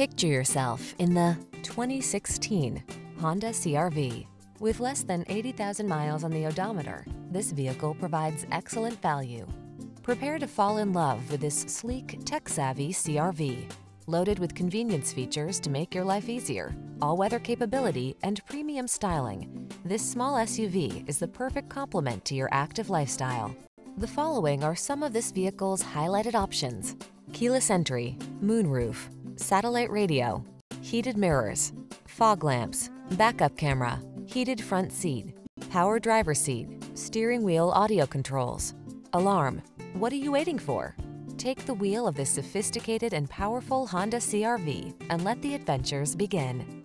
Picture yourself in the 2016 Honda CRV. With less than 80,000 miles on the odometer, this vehicle provides excellent value. Prepare to fall in love with this sleek, tech-savvy CRV. Loaded with convenience features to make your life easier, all-weather capability, and premium styling, this small SUV is the perfect complement to your active lifestyle. The following are some of this vehicle's highlighted options. Keyless entry, moonroof, satellite radio, heated mirrors, fog lamps, backup camera, heated front seat, power driver seat, steering wheel audio controls, alarm. What are you waiting for? Take the wheel of this sophisticated and powerful Honda CRV and let the adventures begin.